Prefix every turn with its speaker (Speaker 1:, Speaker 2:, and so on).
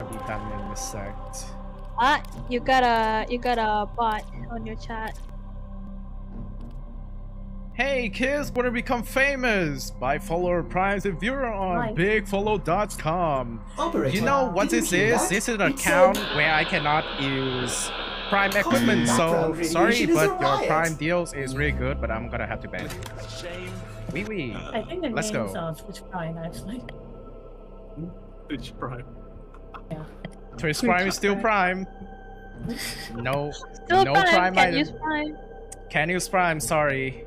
Speaker 1: I'll be done in a sec.
Speaker 2: Ah, you got a you got a bot on your chat.
Speaker 1: Hey kids, wanna become famous? Buy follower primes and viewer on
Speaker 2: Why?
Speaker 1: bigfollow.com.
Speaker 3: Operator,
Speaker 1: You know what this is?
Speaker 3: that?
Speaker 1: This is an
Speaker 3: It
Speaker 1: account
Speaker 3: said-
Speaker 1: where I cannot use Prime equipment, so sorry, but your. Prime deals is really good, but I'm gonna have to ban you.
Speaker 4: Shame.
Speaker 1: Wee wee.
Speaker 5: I think the
Speaker 1: Let's
Speaker 5: names
Speaker 1: go.
Speaker 5: Twitch Prime actually.
Speaker 4: Twitch Prime.
Speaker 1: Twitch Prime is still Prime. No,
Speaker 2: Still
Speaker 1: no
Speaker 2: Prime,
Speaker 1: Prime
Speaker 2: can't
Speaker 1: item.
Speaker 2: use Prime.
Speaker 1: Can't use Prime, sorry.